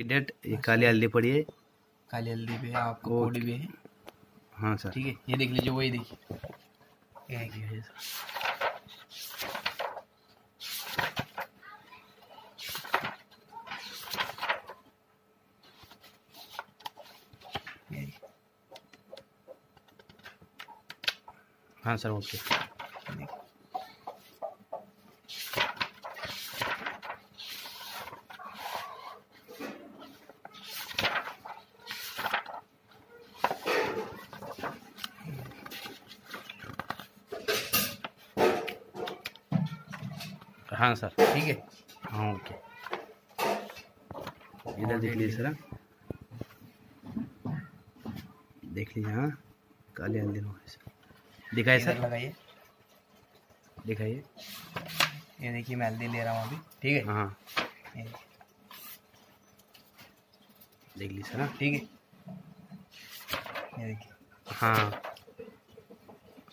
की डेट ये काली हल्दी पड़ी है। काली हल्दी भी है आपको। कोडी भी है। हाँ सर। ठीक है ये देख लीजिए वही सर। देखिए, हाँ सर ओके। हाँ सर। ठीक है? हाँ ओके। इधर देख लीजिए सर। देख लीजिए हाँ। काले हल्दी हो सर। दिखाइए सर। लगाइए। दिखाइए। ये देखिए मैं हल्दी ले रहा हूँ अभी। ठीक है? हाँ। देख लीजिए सर हाँ। ठीक है? ये देखिए। हाँ।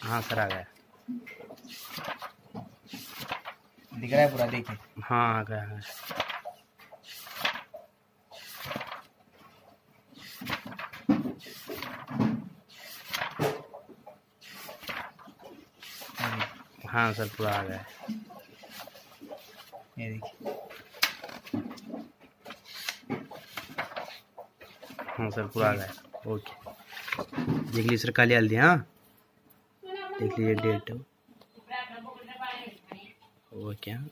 हाँ सर आ गया। दिख रहा है पूरा देखिए हाँ आ गया हाँ। हाँ सर पूरा आ गया ये देखिए हाँ सर पूरा आ गया ओके। देख लीजिए सर काली हल्दी हाँ। देख लीजिए डेट Look again.